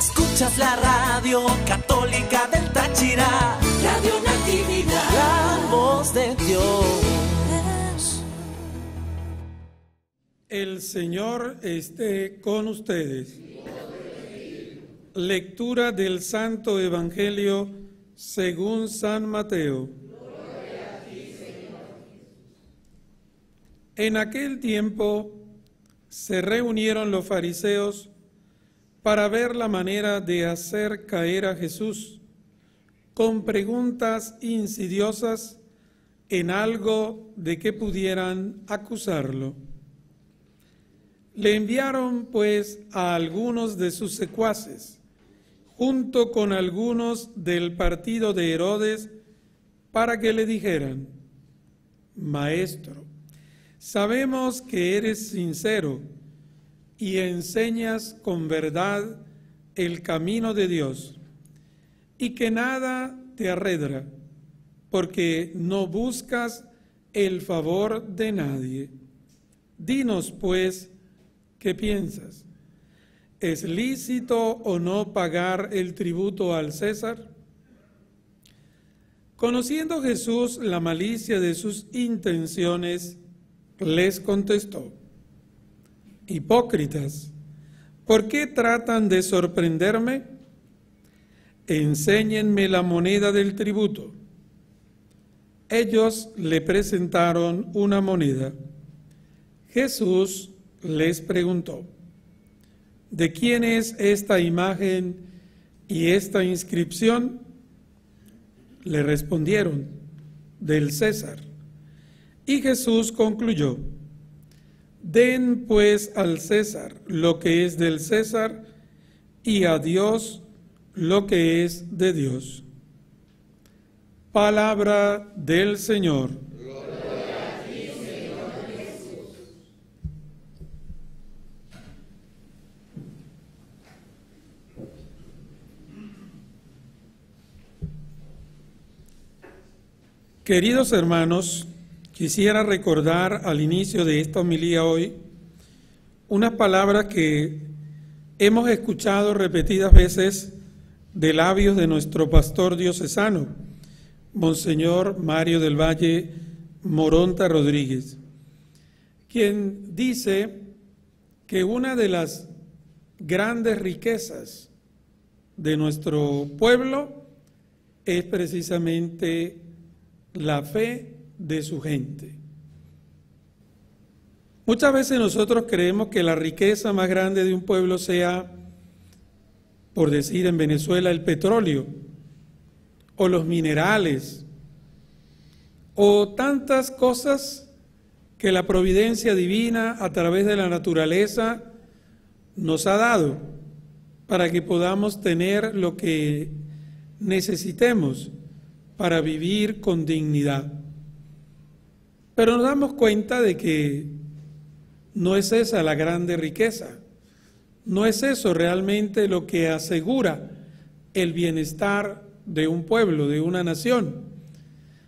Escuchas la radio católica del Táchira, Radio Natividad, la voz de Dios. El Señor esté con ustedes. Lectura del Santo Evangelio según San Mateo. En aquel tiempo se reunieron los fariseos para ver la manera de hacer caer a Jesús con preguntas insidiosas en algo de que pudieran acusarlo. Le enviaron pues a algunos de sus secuaces, junto con algunos del partido de Herodes, para que le dijeran, Maestro, sabemos que eres sincero y enseñas con verdad el camino de Dios y que nada te arredra, porque no buscas el favor de nadie. Dinos pues, ¿qué piensas? ¿Es lícito o no pagar el tributo al César? Conociendo Jesús la malicia de sus intenciones, les contestó, Hipócritas, ¿por qué tratan de sorprenderme? Enséñenme la moneda del tributo. Ellos le presentaron una moneda. Jesús les preguntó, ¿de quién es esta imagen y esta inscripción? Le respondieron, del César. Y Jesús concluyó, Den pues al César lo que es del César y a Dios lo que es de Dios. Palabra del Señor. Queridos hermanos, Quisiera recordar al inicio de esta homilía hoy unas palabras que hemos escuchado repetidas veces de labios de nuestro pastor diocesano, Monseñor Mario del Valle Moronta Rodríguez, quien dice que una de las grandes riquezas de nuestro pueblo es precisamente la fe de su gente. Muchas veces nosotros creemos que la riqueza más grande de un pueblo sea, por decir en Venezuela, el petróleo o los minerales o tantas cosas que la providencia divina a través de la naturaleza nos ha dado para que podamos tener lo que necesitemos para vivir con dignidad. Pero nos damos cuenta de que no es esa la grande riqueza, no es eso realmente lo que asegura el bienestar de un pueblo, de una nación,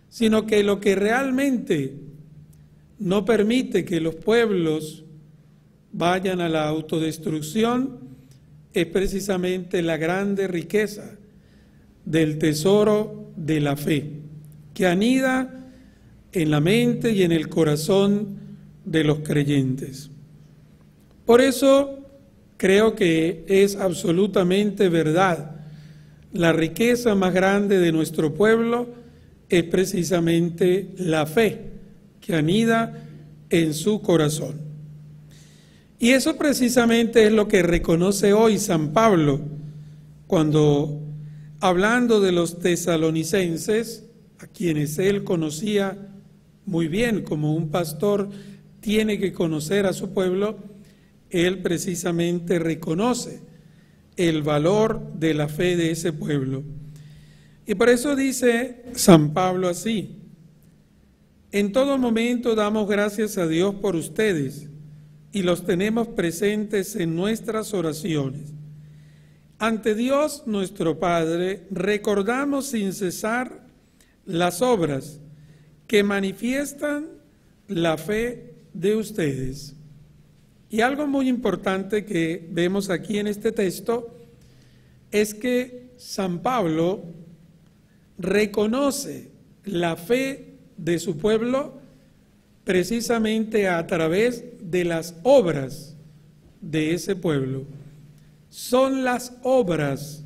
sino que lo que realmente no permite que los pueblos vayan a la autodestrucción es precisamente la grande riqueza del tesoro de la fe, que anida en la mente y en el corazón de los creyentes. Por eso creo que es absolutamente verdad. La riqueza más grande de nuestro pueblo es precisamente la fe que anida en su corazón. Y eso precisamente es lo que reconoce hoy San Pablo cuando, hablando de los tesalonicenses, a quienes él conocía muy bien como un pastor tiene que conocer a su pueblo, él precisamente reconoce el valor de la fe de ese pueblo. Y por eso dice San Pablo así, en todo momento damos gracias a Dios por ustedes y los tenemos presentes en nuestras oraciones. Ante Dios nuestro Padre recordamos sin cesar las obras que manifiestan la fe de ustedes. Y algo muy importante que vemos aquí en este texto es que San Pablo reconoce la fe de su pueblo precisamente a través de las obras de ese pueblo. Son las obras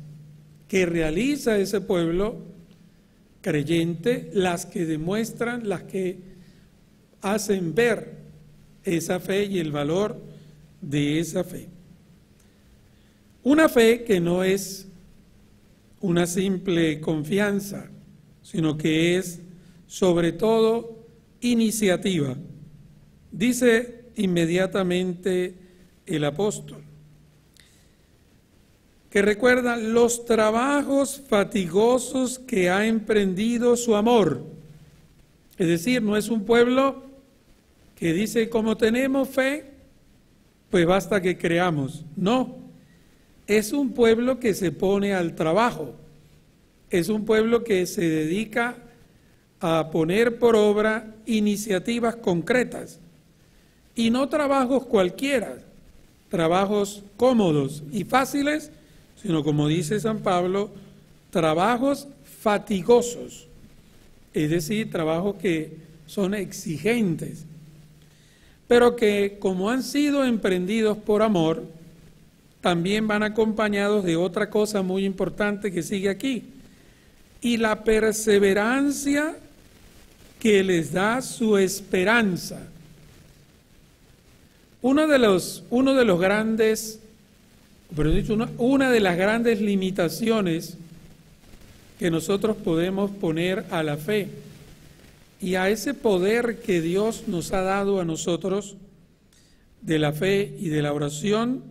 que realiza ese pueblo creyente las que demuestran, las que hacen ver esa fe y el valor de esa fe. Una fe que no es una simple confianza, sino que es sobre todo iniciativa. Dice inmediatamente el apóstol, que recuerda los trabajos fatigosos que ha emprendido su amor. Es decir, no es un pueblo que dice, como tenemos fe, pues basta que creamos. No, es un pueblo que se pone al trabajo, es un pueblo que se dedica a poner por obra iniciativas concretas y no trabajos cualquiera, trabajos cómodos y fáciles, sino como dice San Pablo, trabajos fatigosos, es decir, trabajos que son exigentes, pero que como han sido emprendidos por amor, también van acompañados de otra cosa muy importante que sigue aquí, y la perseverancia que les da su esperanza. Uno de los, uno de los grandes, pero dicho, una, una de las grandes limitaciones que nosotros podemos poner a la fe y a ese poder que Dios nos ha dado a nosotros de la fe y de la oración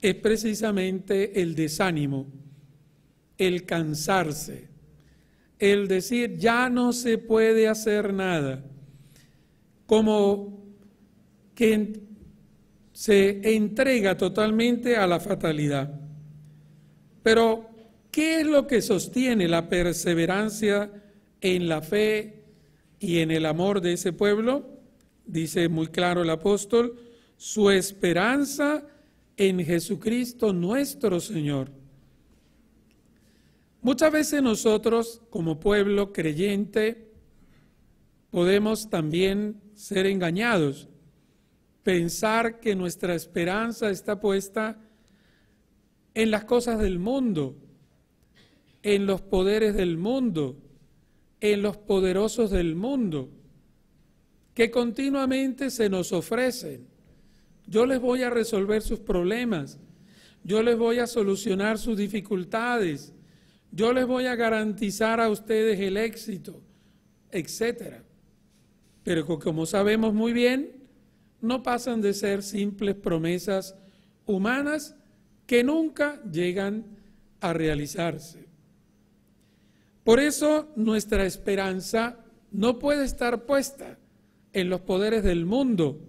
es precisamente el desánimo, el cansarse, el decir ya no se puede hacer nada, como que se entrega totalmente a la fatalidad. Pero, ¿qué es lo que sostiene la perseverancia en la fe y en el amor de ese pueblo, dice muy claro el apóstol, su esperanza en Jesucristo nuestro Señor. Muchas veces nosotros como pueblo creyente podemos también ser engañados, pensar que nuestra esperanza está puesta en las cosas del mundo, en los poderes del mundo, en los poderosos del mundo, que continuamente se nos ofrecen. Yo les voy a resolver sus problemas, yo les voy a solucionar sus dificultades, yo les voy a garantizar a ustedes el éxito, etcétera. Pero como sabemos muy bien, no pasan de ser simples promesas humanas que nunca llegan a realizarse. Por eso nuestra esperanza no puede estar puesta en los poderes del mundo,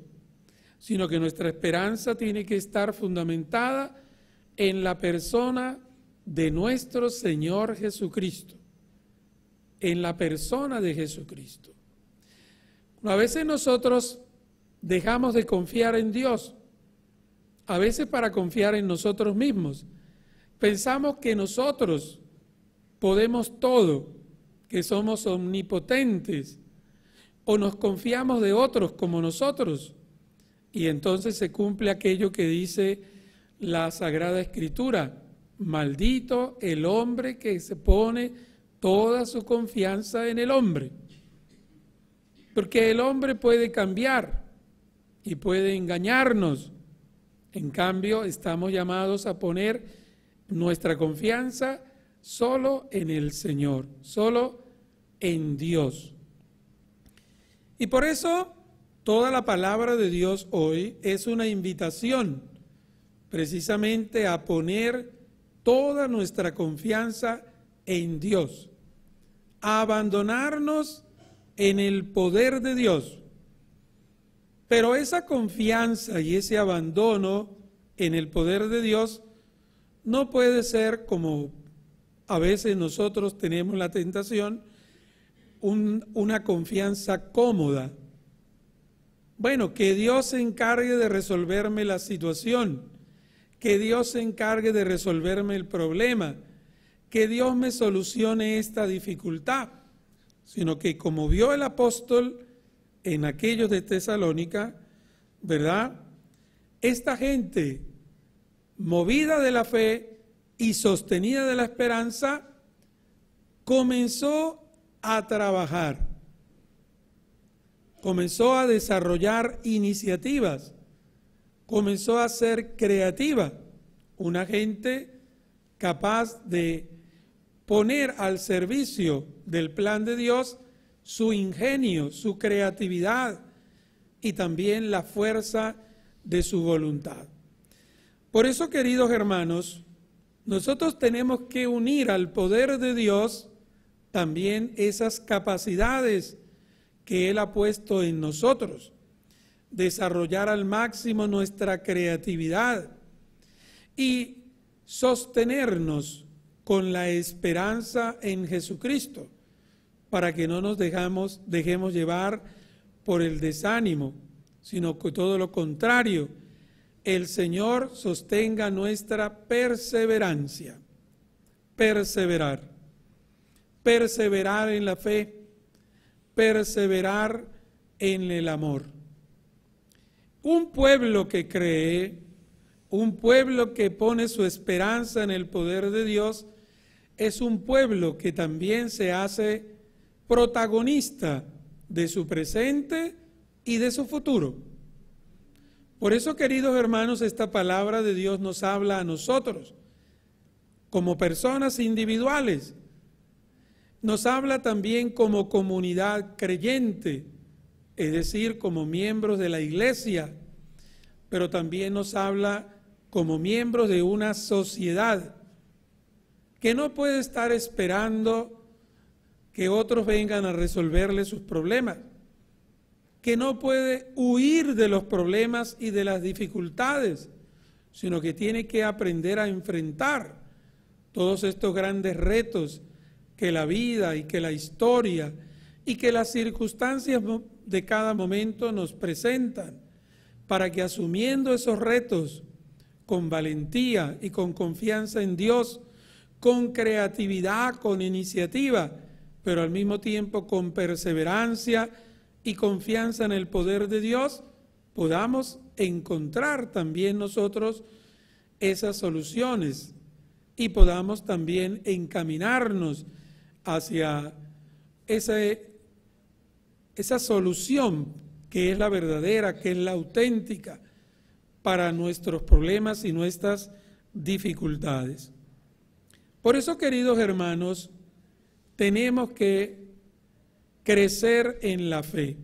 sino que nuestra esperanza tiene que estar fundamentada en la persona de nuestro Señor Jesucristo, en la persona de Jesucristo. A veces nosotros dejamos de confiar en Dios, a veces para confiar en nosotros mismos. Pensamos que nosotros podemos todo, que somos omnipotentes, o nos confiamos de otros como nosotros, y entonces se cumple aquello que dice la Sagrada Escritura, maldito el hombre que se pone toda su confianza en el hombre, porque el hombre puede cambiar y puede engañarnos, en cambio estamos llamados a poner nuestra confianza solo en el Señor, solo en Dios. Y por eso toda la palabra de Dios hoy es una invitación precisamente a poner toda nuestra confianza en Dios, a abandonarnos en el poder de Dios. Pero esa confianza y ese abandono en el poder de Dios no puede ser como a veces nosotros tenemos la tentación, una confianza cómoda. Bueno, que Dios se encargue de resolverme la situación, que Dios se encargue de resolverme el problema, que Dios me solucione esta dificultad, sino que como vio el apóstol en aquellos de Tesalónica, ¿verdad? Esta gente, movida de la fe y sostenida de la esperanza, comenzó a trabajar, comenzó a desarrollar iniciativas, comenzó a ser creativa, una gente capaz de poner al servicio del plan de Dios su ingenio, su creatividad y también la fuerza de su voluntad. Por eso, queridos hermanos, nosotros tenemos que unir al poder de Dios también esas capacidades que Él ha puesto en nosotros, desarrollar al máximo nuestra creatividad y sostenernos con la esperanza en Jesucristo, para que no nos dejamos, dejemos llevar por el desánimo, sino que todo lo contrario, el Señor sostenga nuestra perseverancia. Perseverar perseverar en la fe, perseverar en el amor. Un pueblo que cree, un pueblo que pone su esperanza en el poder de Dios, es un pueblo que también se hace protagonista de su presente y de su futuro. Por eso, queridos hermanos, esta palabra de Dios nos habla a nosotros como personas individuales nos habla también como comunidad creyente, es decir, como miembros de la iglesia, pero también nos habla como miembros de una sociedad que no puede estar esperando que otros vengan a resolverle sus problemas, que no puede huir de los problemas y de las dificultades, sino que tiene que aprender a enfrentar todos estos grandes retos que la vida y que la historia y que las circunstancias de cada momento nos presentan, para que asumiendo esos retos con valentía y con confianza en Dios, con creatividad, con iniciativa, pero al mismo tiempo con perseverancia y confianza en el poder de Dios, podamos encontrar también nosotros esas soluciones y podamos también encaminarnos hacia esa, solución que es la verdadera, que es la auténtica para nuestros problemas y nuestras dificultades. Por eso, queridos hermanos, tenemos que crecer en la fe.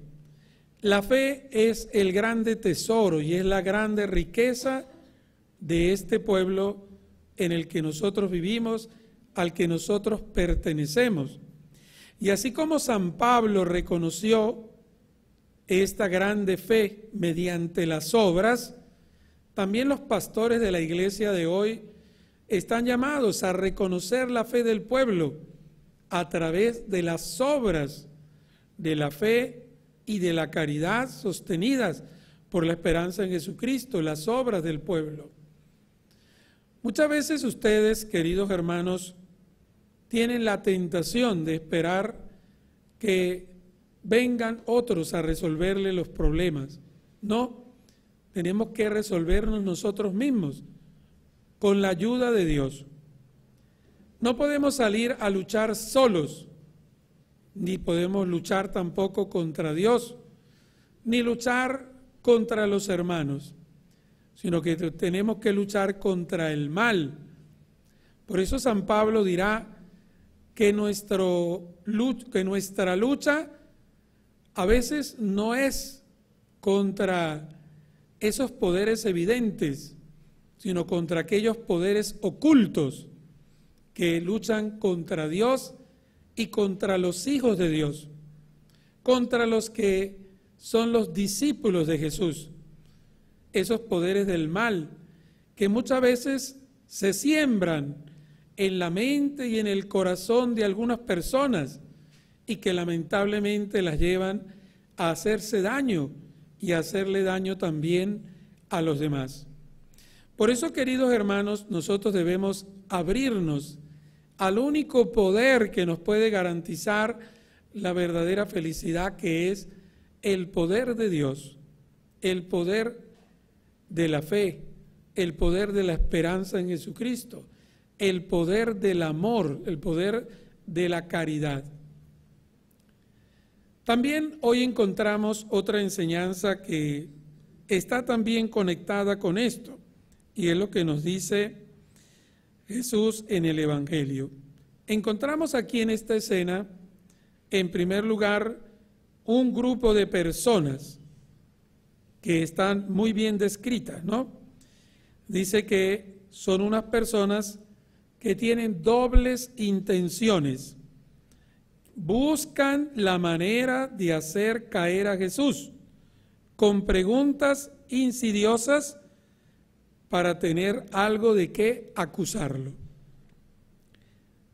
La fe es el grande tesoro y es la grande riqueza de este pueblo en el que nosotros vivimos al que nosotros pertenecemos. Y así como San Pablo reconoció esta grande fe mediante las obras, también los pastores de la iglesia de hoy están llamados a reconocer la fe del pueblo a través de las obras de la fe y de la caridad sostenidas por la esperanza en Jesucristo, las obras del pueblo. Muchas veces ustedes, queridos hermanos, tienen la tentación de esperar que vengan otros a resolverle los problemas. No, tenemos que resolvernos nosotros mismos con la ayuda de Dios. No podemos salir a luchar solos, ni podemos luchar tampoco contra Dios, ni luchar contra los hermanos, sino que tenemos que luchar contra el mal. Por eso San Pablo dirá, que, nuestro, que nuestra lucha a veces no es contra esos poderes evidentes, sino contra aquellos poderes ocultos que luchan contra Dios y contra los hijos de Dios, contra los que son los discípulos de Jesús, esos poderes del mal que muchas veces se siembran en la mente y en el corazón de algunas personas y que lamentablemente las llevan a hacerse daño y a hacerle daño también a los demás. Por eso, queridos hermanos, nosotros debemos abrirnos al único poder que nos puede garantizar la verdadera felicidad, que es el poder de Dios, el poder de la fe, el poder de la esperanza en Jesucristo, el poder del amor, el poder de la caridad. También hoy encontramos otra enseñanza que está también conectada con esto, y es lo que nos dice Jesús en el Evangelio. Encontramos aquí en esta escena, en primer lugar, un grupo de personas que están muy bien descritas, ¿no? Dice que son unas personas que tienen dobles intenciones. Buscan la manera de hacer caer a Jesús con preguntas insidiosas para tener algo de qué acusarlo.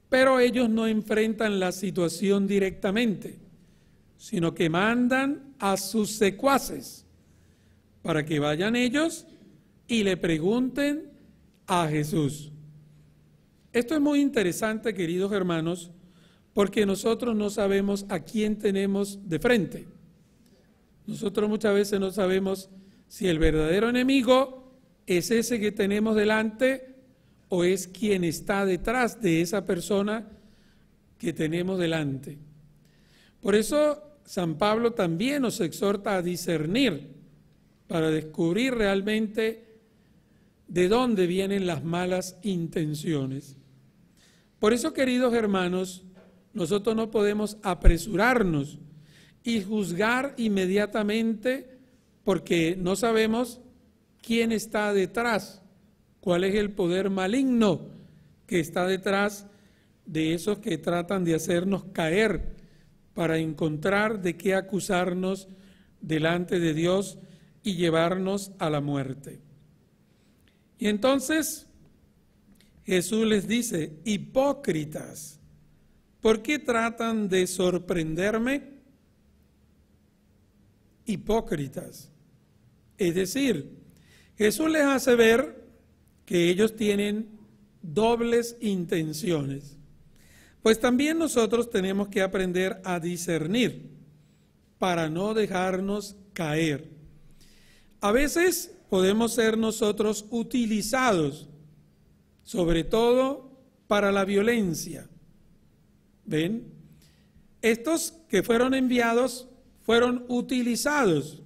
Pero ellos no enfrentan la situación directamente, sino que mandan a sus secuaces para que vayan ellos y le pregunten a Jesús. Esto es muy interesante, queridos hermanos, porque nosotros no sabemos a quién tenemos de frente. Nosotros muchas veces no sabemos si el verdadero enemigo ¿Es ese que tenemos delante o es quien está detrás de esa persona que tenemos delante? Por eso San Pablo también nos exhorta a discernir para descubrir realmente de dónde vienen las malas intenciones. Por eso, queridos hermanos, nosotros no podemos apresurarnos y juzgar inmediatamente porque no sabemos quién está detrás, cuál es el poder maligno que está detrás de esos que tratan de hacernos caer para encontrar de qué acusarnos delante de Dios y llevarnos a la muerte. Y entonces Jesús les dice, hipócritas, ¿por qué tratan de sorprenderme? Hipócritas. Es decir, Jesús les hace ver que ellos tienen dobles intenciones. Pues también nosotros tenemos que aprender a discernir para no dejarnos caer. A veces podemos ser nosotros utilizados, sobre todo para la violencia. ¿Ven? Estos que fueron enviados fueron utilizados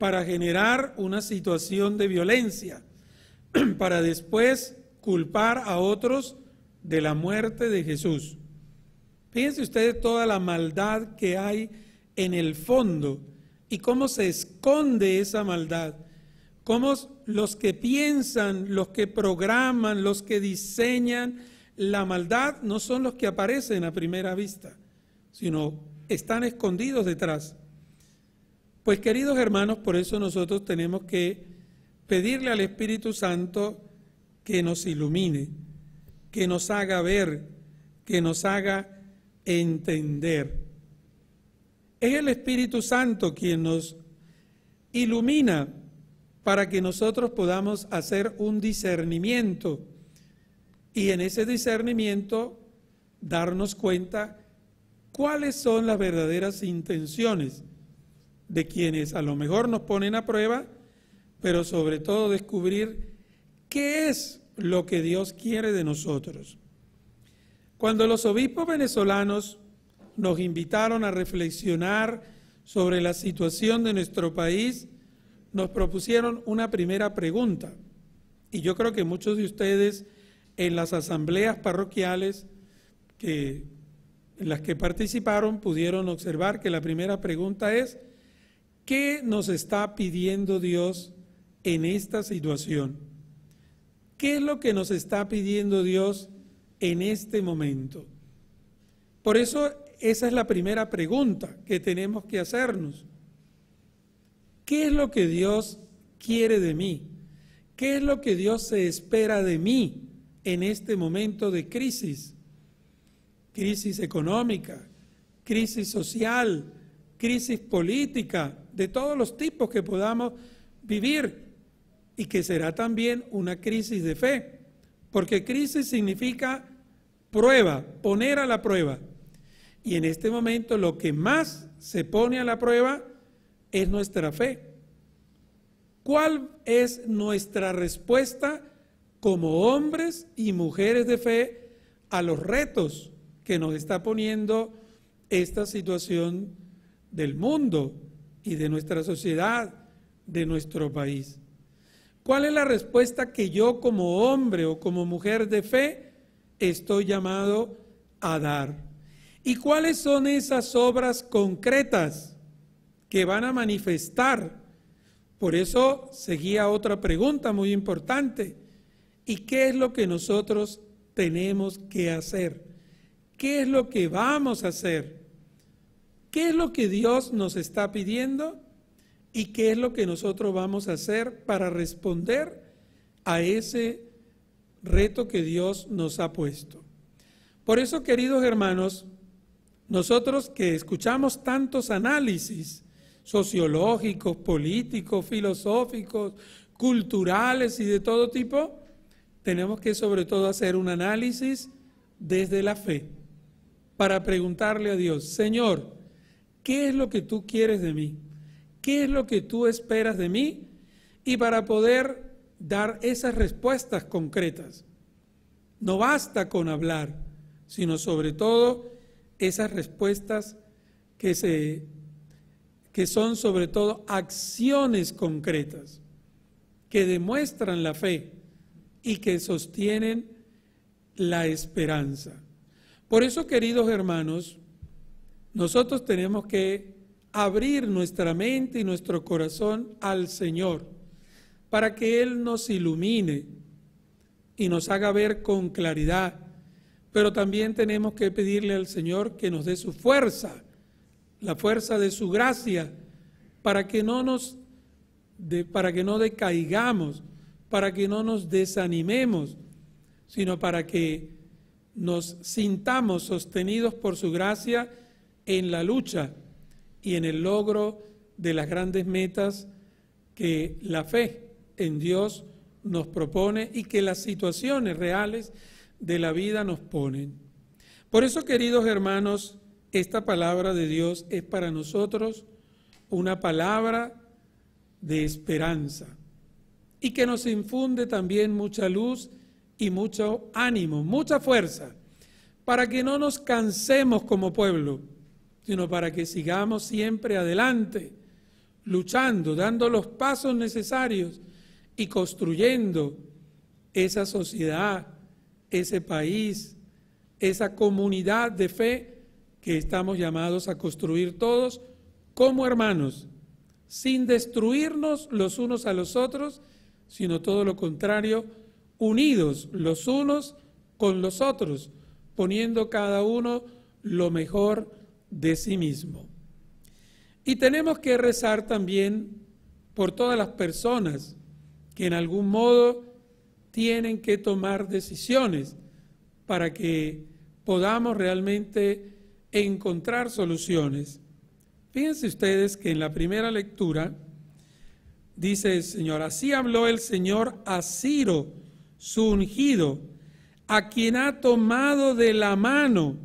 para generar una situación de violencia, para después culpar a otros de la muerte de Jesús. Fíjense ustedes toda la maldad que hay en el fondo y cómo se esconde esa maldad, cómo los que piensan, los que programan, los que diseñan la maldad no son los que aparecen a primera vista, sino están escondidos detrás. Pues queridos hermanos, por eso nosotros tenemos que pedirle al Espíritu Santo que nos ilumine, que nos haga ver, que nos haga entender. Es el Espíritu Santo quien nos ilumina para que nosotros podamos hacer un discernimiento y en ese discernimiento darnos cuenta cuáles son las verdaderas intenciones de quienes a lo mejor nos ponen a prueba, pero sobre todo descubrir qué es lo que Dios quiere de nosotros. Cuando los obispos venezolanos nos invitaron a reflexionar sobre la situación de nuestro país, nos propusieron una primera pregunta. Y yo creo que muchos de ustedes en las asambleas parroquiales que, en las que participaron pudieron observar que la primera pregunta es, ¿Qué nos está pidiendo Dios en esta situación? ¿Qué es lo que nos está pidiendo Dios en este momento? Por eso esa es la primera pregunta que tenemos que hacernos. ¿Qué es lo que Dios quiere de mí? ¿Qué es lo que Dios se espera de mí en este momento de crisis? Crisis económica, crisis social, crisis política, de todos los tipos que podamos vivir. y que será también una crisis de fe, porque crisis significa prueba, poner a la prueba. Y en este momento lo que más se pone a la prueba es nuestra fe. ¿Cuál es nuestra respuesta como hombres y mujeres de fe a los retos que nos está poniendo esta situación del mundo y de nuestra sociedad, de nuestro país? ¿Cuál es la respuesta que yo como hombre o como mujer de fe estoy llamado a dar? ¿Y cuáles son esas obras concretas que van a manifestar? Por eso seguía otra pregunta muy importante. ¿Y qué es lo que nosotros tenemos que hacer? ¿Qué es lo que vamos a hacer? ¿Qué es lo que Dios nos está pidiendo? ¿Y qué es lo que nosotros vamos a hacer para responder a ese reto que Dios nos ha puesto? Por eso, queridos hermanos, nosotros que escuchamos tantos análisis sociológicos, políticos, filosóficos, culturales y de todo tipo, tenemos que sobre todo hacer un análisis desde la fe para preguntarle a Dios, Señor, ¿qué es lo que tú quieres de mí? ¿Qué es lo que tú esperas de mí? Y para poder dar esas respuestas concretas. No basta con hablar, sino sobre todo esas respuestas que, se, que son sobre todo acciones concretas, que demuestran la fe y que sostienen la esperanza. Por eso, queridos hermanos, nosotros tenemos que abrir nuestra mente y nuestro corazón al Señor para que Él nos ilumine y nos haga ver con claridad. Pero también tenemos que pedirle al Señor que nos dé su fuerza, la fuerza de su gracia, para que no nos para que no decaigamos, para que no nos desanimemos, sino para que nos sintamos sostenidos por su gracia en la lucha y en el logro de las grandes metas que la fe en Dios nos propone y que las situaciones reales de la vida nos ponen. Por eso, queridos hermanos, esta palabra de Dios es para nosotros una palabra de esperanza y que nos infunde también mucha luz y mucho ánimo, mucha fuerza, para que no nos cansemos como pueblo, sino para que sigamos siempre adelante, luchando, dando los pasos necesarios y construyendo esa sociedad ese país, esa comunidad de fe que estamos llamados a construir todos como hermanos, sin destruirnos los unos a los otros, sino todo lo contrario, unidos los unos con los otros, poniendo cada uno lo mejor de sí mismo. Y tenemos que rezar también por todas las personas que en algún modo tienen que tomar decisiones para que podamos realmente encontrar soluciones. Fíjense ustedes que en la primera lectura dice el Señor, así habló el Señor a Ciro, su ungido, a quien ha tomado de la mano,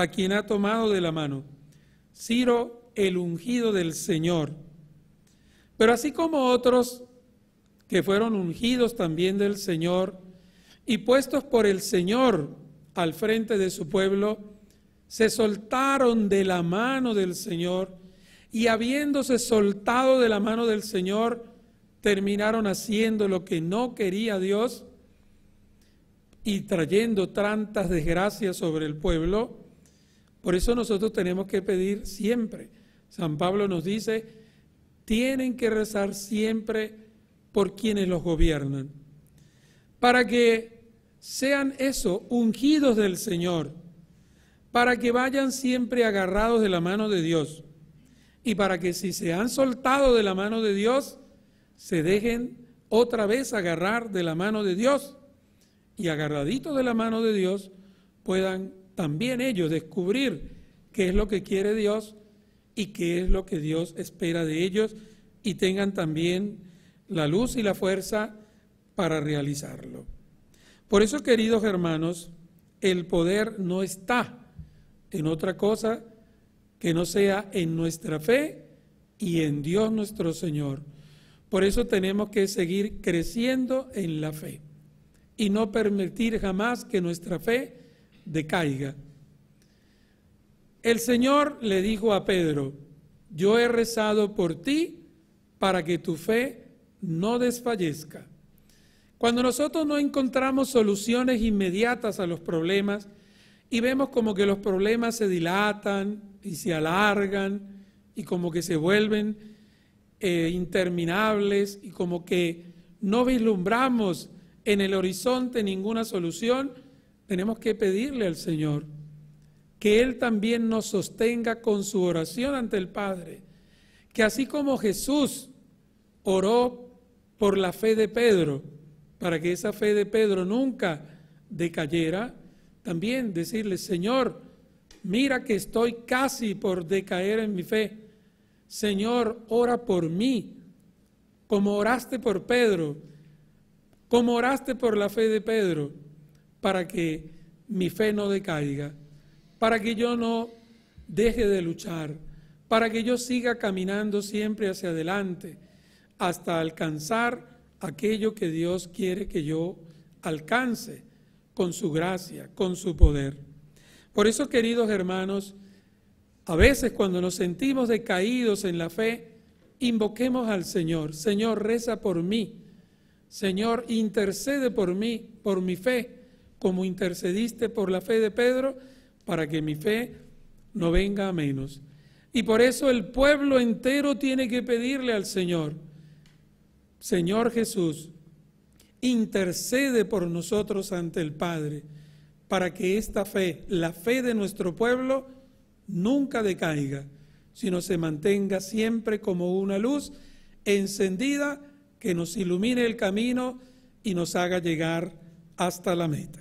a quien ha tomado de la mano. Ciro, el ungido del Señor. Pero así como otros que fueron ungidos también del Señor y puestos por el Señor al frente de su pueblo, se soltaron de la mano del Señor y habiéndose soltado de la mano del Señor, terminaron haciendo lo que no quería Dios y trayendo tantas desgracias sobre el pueblo. Por eso nosotros tenemos que pedir siempre. San Pablo nos dice, tienen que rezar siempre por quienes los gobiernan, para que sean eso, ungidos del Señor, para que vayan siempre agarrados de la mano de Dios y para que si se han soltado de la mano de Dios, se dejen otra vez agarrar de la mano de Dios y agarraditos de la mano de Dios puedan también ellos descubrir qué es lo que quiere Dios y qué es lo que Dios espera de ellos y tengan también la luz y la fuerza para realizarlo. Por eso, queridos hermanos, el poder no está en otra cosa que no sea en nuestra fe y en Dios nuestro Señor. Por eso tenemos que seguir creciendo en la fe y no permitir jamás que nuestra fe decaiga. El Señor le dijo a Pedro, yo he rezado por ti para que tu fe no desfallezca. Cuando nosotros no encontramos soluciones inmediatas a los problemas y vemos como que los problemas se dilatan y se alargan y como que se vuelven eh, interminables y como que no vislumbramos en el horizonte ninguna solución, tenemos que pedirle al Señor que Él también nos sostenga con su oración ante el Padre, que así como Jesús oró por la fe de Pedro, para que esa fe de Pedro nunca decayera, también decirle, Señor, mira que estoy casi por decaer en mi fe. Señor, ora por mí, como oraste por Pedro, como oraste por la fe de Pedro, para que mi fe no decaiga para que yo no deje de luchar, para que yo siga caminando siempre hacia adelante hasta alcanzar aquello que Dios quiere que yo alcance con su gracia, con su poder. Por eso, queridos hermanos, a veces cuando nos sentimos decaídos en la fe, invoquemos al Señor. Señor, reza por mí. Señor, intercede por mí, por mi fe, como intercediste por la fe de Pedro para que mi fe no venga a menos. Y por eso el pueblo entero tiene que pedirle al Señor, Señor Jesús, intercede por nosotros ante el Padre, para que esta fe, la fe de nuestro pueblo, nunca decaiga, sino se mantenga siempre como una luz encendida que nos ilumine el camino y nos haga llegar hasta la meta.